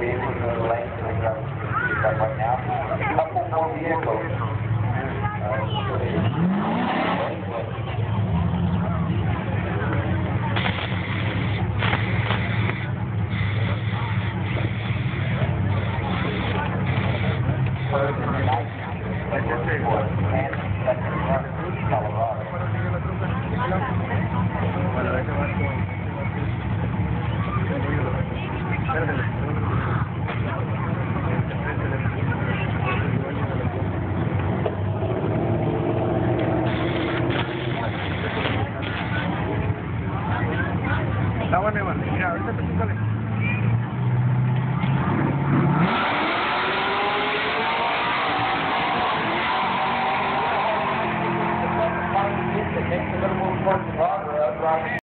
vehicles in the lane, so we're pick up right now. Couple more vehicles. Uh, so they- La van a mira, ahorita te pícale. It makes a little more fun to talk about.